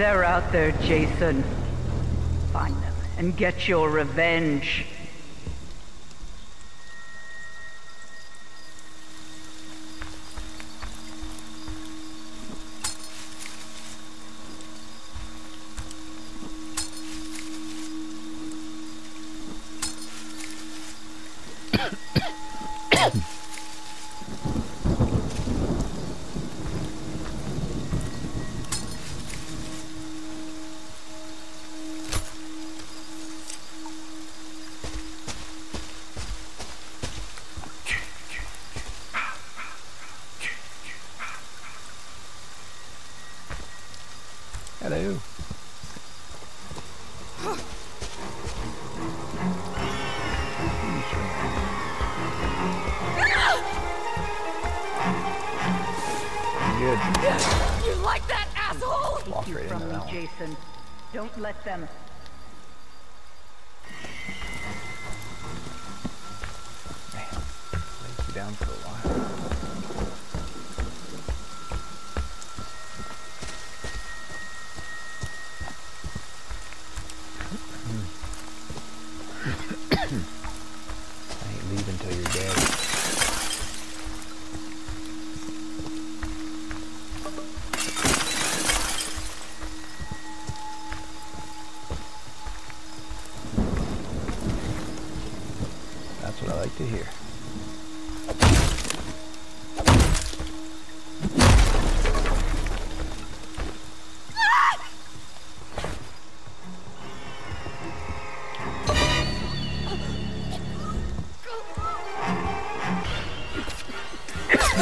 They're out there, Jason. Find them and get your revenge. Good. You like that, asshole? Walk you right from into me, one. Jason. Don't let them. Man, laid you down for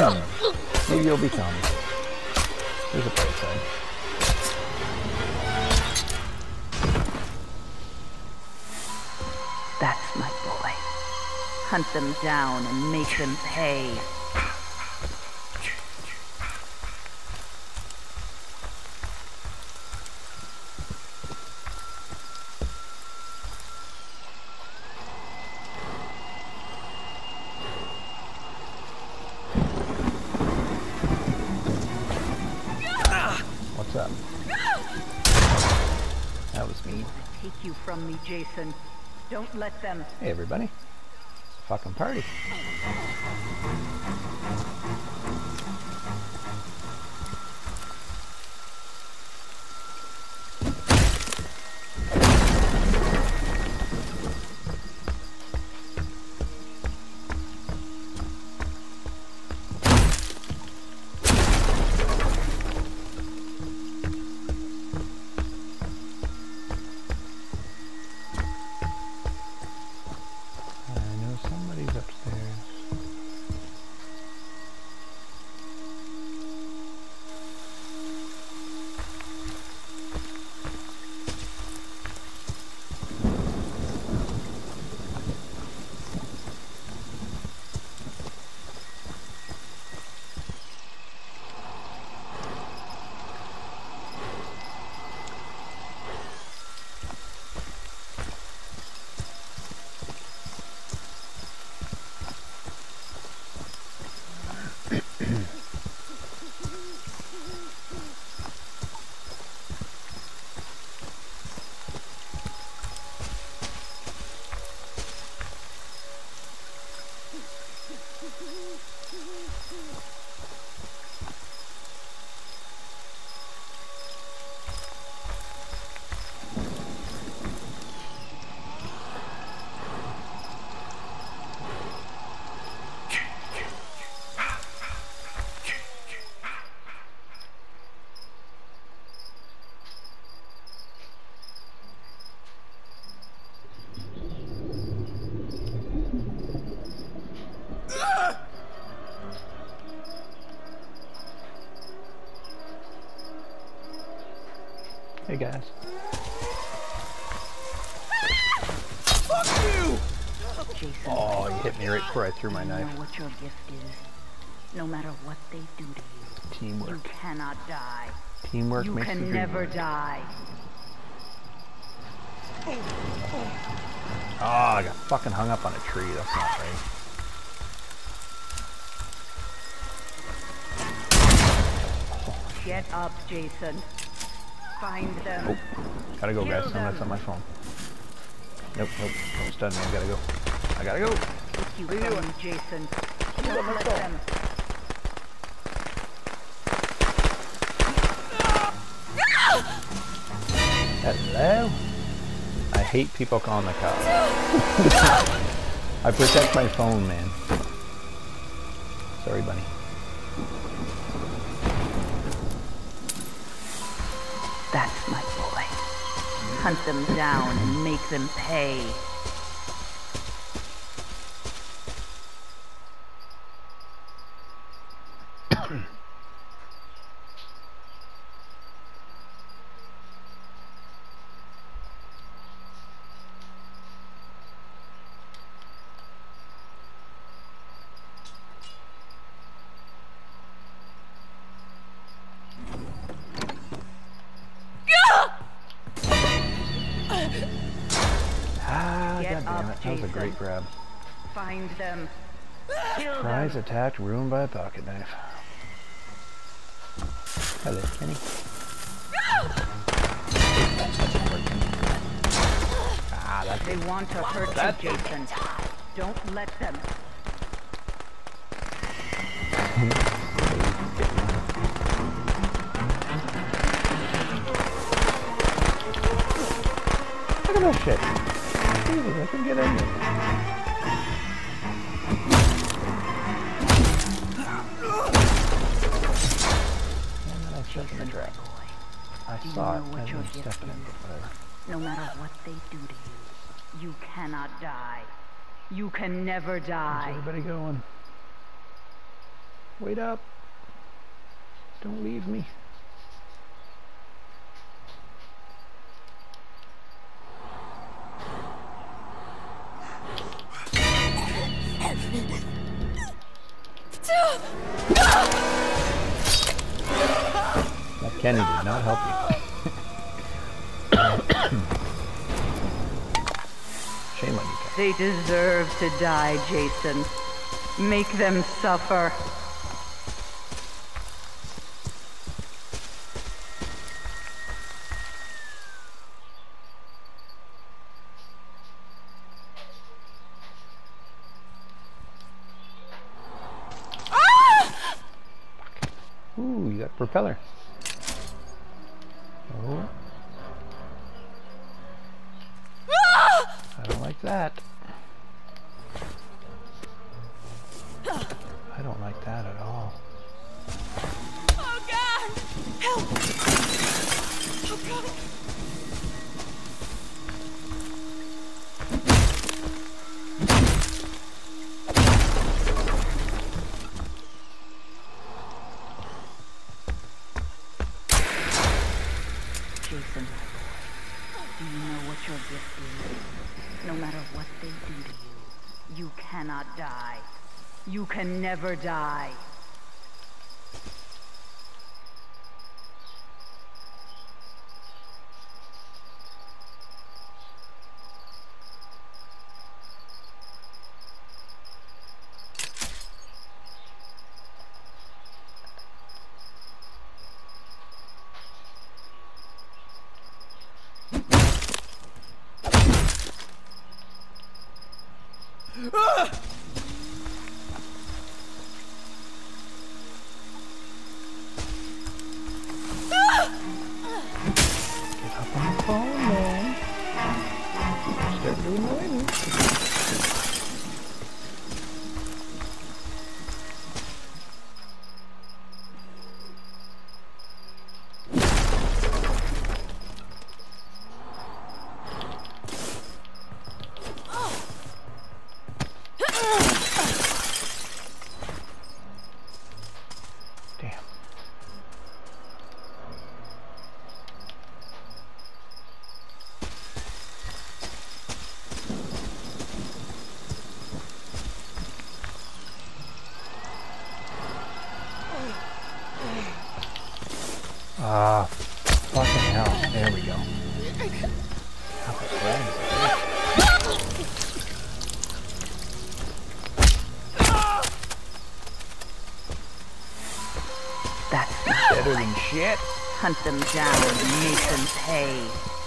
Hmm. Maybe you'll be. There's a bright side. Eh? That's my boy. Hunt them down and make them pay. From me, Jason. Don't let them. Hey everybody. It's a fucking party. Guys. Fuck you! Jason. Oh, you hit me right before I threw my You knife. know what your gift is. No matter what they do to you, Teamwork. you cannot die. Teamwork you makes the can dream never work. die. Oh, I got fucking hung up on a tree. That's not right. Get up, Jason. Find them. Oh, gotta go, guys. Kill Someone's them. on my phone. Nope, nope. Don't stun me. I gotta go. I gotta go. You What are you doing? Jason. on Don't my let phone. them. Hello? I hate people calling the cops. I protect my phone, man. Sorry, bunny. That's my boy. Hunt them down and make them pay. Get god damn up, it. That was a great grab. Find them. Kill Prize them. attacked, ruined by a pocket knife. Hello, Kenny. Ah, that's They want to hurt you, Jason. Don't let them. Look at that shit. Jesus, I can get in there. And then I step in the Jason, trap. I Do you saw know it. what I your didn't step in it, is? but whatever. No matter what they do to you, you cannot die. You can never Where's die. everybody going? Wait up. Don't leave me. Kenny did not help you. Shame on you, Kenny. They deserve to die, Jason. Make them suffer. Ooh, you got a propeller. That. I don't like that at all. Oh god! Help! Oh god! Jason, my boy. Do you know what your gift is? No matter what they do to you, you cannot die. You can never die. Ah, uh, fucking hell. There we go. That's better than shit. Hunt them down and make them pay.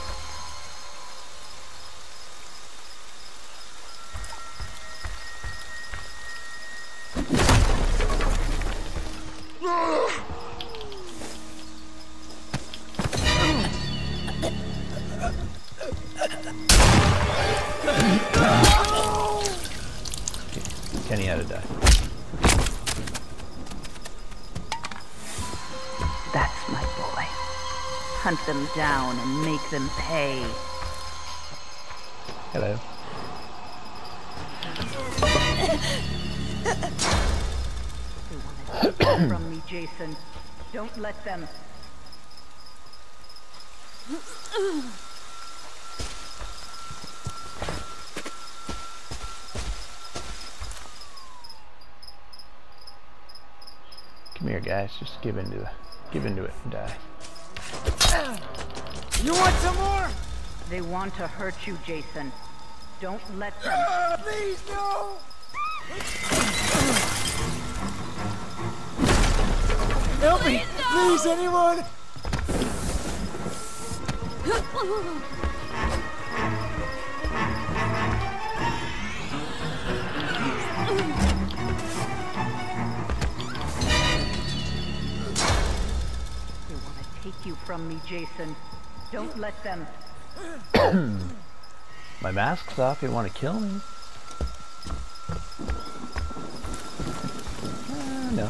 Hunt them down and make them pay. Hello. They want to from me, Jason. Don't let them. Come here, guys. Just give into it. Give into it and die. You want some more? They want to hurt you, Jason. Don't let them. Uh, please, no! Help me! Please, anyone! They want to take you from me, Jason. Don't let them. My mask's off. You want to kill me? Uh, no.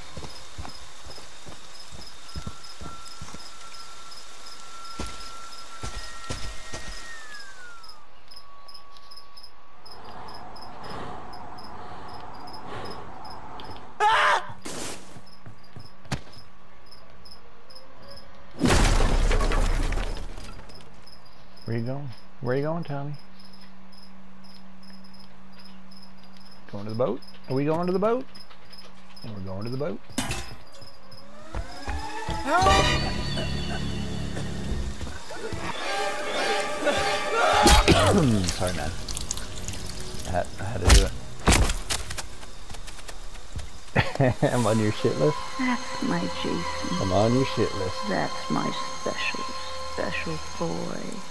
Where you going? Where you going, Tommy? Going to the boat? Are we going to the boat? And we're going to the boat. Sorry, man. I had, I had to do it. I'm on your shit list. That's my Jason. I'm on your shit list. That's my special, special boy.